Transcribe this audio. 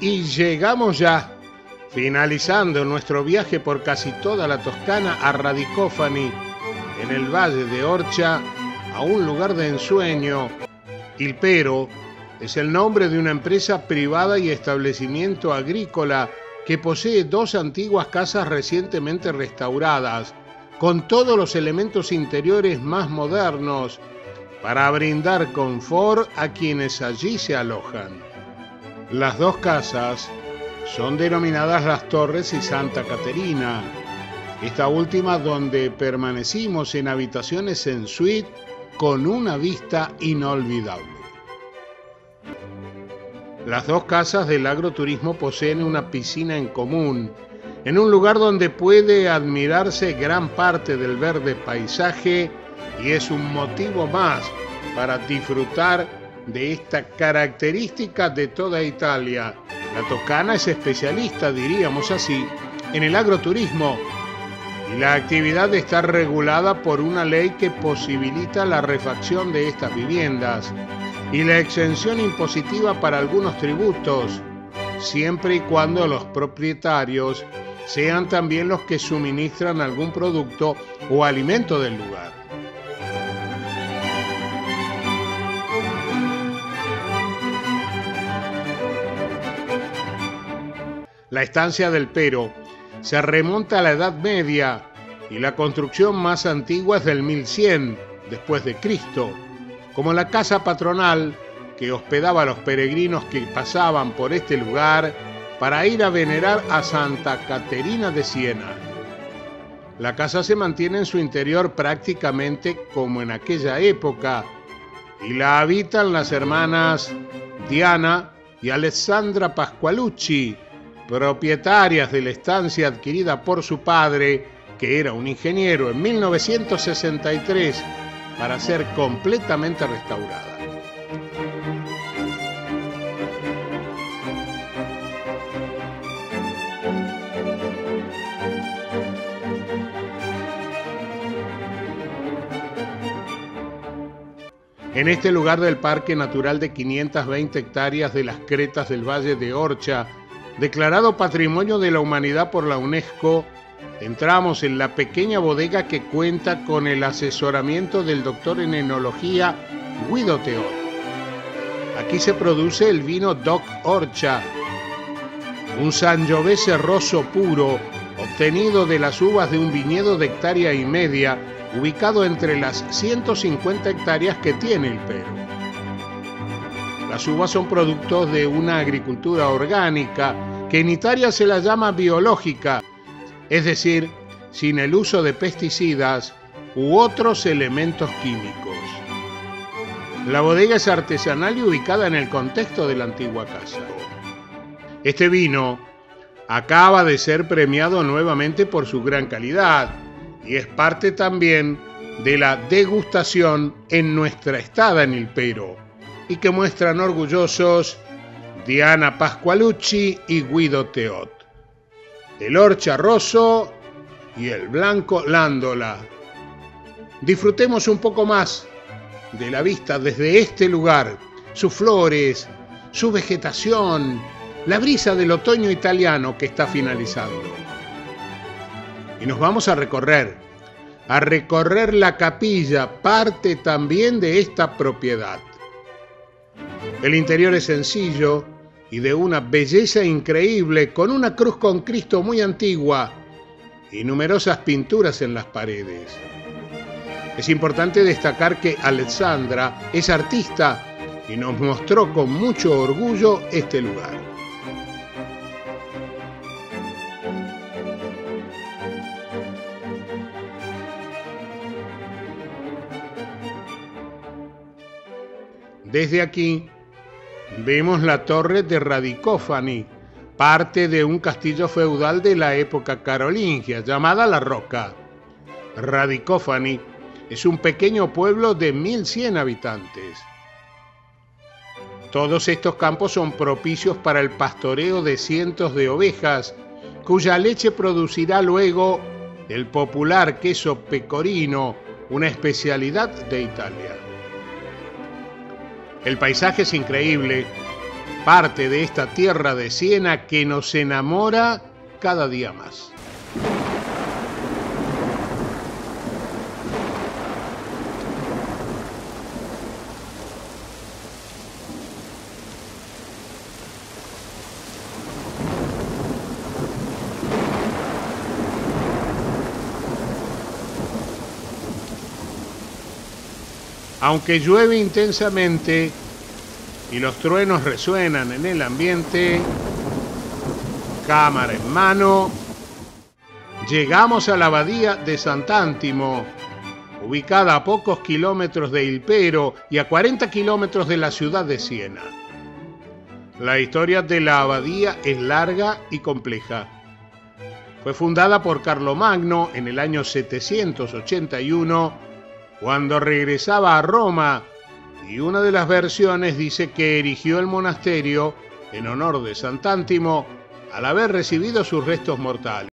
Y llegamos ya, finalizando nuestro viaje por casi toda la Toscana a Radicofani, en el Valle de Orcha, a un lugar de ensueño. Il Pero es el nombre de una empresa privada y establecimiento agrícola que posee dos antiguas casas recientemente restauradas, con todos los elementos interiores más modernos, para brindar confort a quienes allí se alojan. Las dos casas son denominadas Las Torres y Santa Caterina, esta última donde permanecimos en habitaciones en suite con una vista inolvidable. Las dos casas del agroturismo poseen una piscina en común, en un lugar donde puede admirarse gran parte del verde paisaje y es un motivo más para disfrutar de esta característica de toda Italia. La Toscana es especialista, diríamos así, en el agroturismo y la actividad está regulada por una ley que posibilita la refacción de estas viviendas y la exención impositiva para algunos tributos, siempre y cuando los propietarios sean también los que suministran algún producto o alimento del lugar. La estancia del Pero se remonta a la Edad Media y la construcción más antigua es del 1100 después de Cristo, como la casa patronal que hospedaba a los peregrinos que pasaban por este lugar para ir a venerar a Santa Caterina de Siena. La casa se mantiene en su interior prácticamente como en aquella época y la habitan las hermanas Diana y Alessandra Pasqualucci, propietarias de la estancia adquirida por su padre, que era un ingeniero en 1963, para ser completamente restaurada. En este lugar del Parque Natural de 520 hectáreas de las Cretas del Valle de Orcha, Declarado Patrimonio de la Humanidad por la UNESCO, entramos en la pequeña bodega que cuenta con el asesoramiento del doctor en enología Guido Teor. Aquí se produce el vino Doc Orcha, un Sangiovese rosso puro obtenido de las uvas de un viñedo de hectárea y media ubicado entre las 150 hectáreas que tiene el Perú. Las uvas son productos de una agricultura orgánica que en Italia se la llama biológica, es decir, sin el uso de pesticidas u otros elementos químicos. La bodega es artesanal y ubicada en el contexto de la antigua casa. Este vino acaba de ser premiado nuevamente por su gran calidad y es parte también de la degustación en nuestra estada en el Pero y que muestran orgullosos Diana Pasqualucci y Guido Teot. El Orcha Rosso y el Blanco Lándola. Disfrutemos un poco más de la vista desde este lugar, sus flores, su vegetación, la brisa del otoño italiano que está finalizando. Y nos vamos a recorrer, a recorrer la capilla, parte también de esta propiedad. El interior es sencillo y de una belleza increíble, con una cruz con Cristo muy antigua y numerosas pinturas en las paredes. Es importante destacar que Alexandra es artista y nos mostró con mucho orgullo este lugar. Desde aquí vemos la torre de Radicofani, parte de un castillo feudal de la época carolingia llamada La Roca. Radicofani es un pequeño pueblo de 1100 habitantes. Todos estos campos son propicios para el pastoreo de cientos de ovejas, cuya leche producirá luego el popular queso pecorino una especialidad de Italia. El paisaje es increíble, parte de esta tierra de Siena que nos enamora cada día más. Aunque llueve intensamente y los truenos resuenan en el ambiente, cámara en mano, llegamos a la abadía de Sant'Antimo, ubicada a pocos kilómetros de Ilpero y a 40 kilómetros de la ciudad de Siena. La historia de la abadía es larga y compleja. Fue fundada por Carlomagno en el año 781 cuando regresaba a Roma y una de las versiones dice que erigió el monasterio en honor de Sant'Antimo al haber recibido sus restos mortales.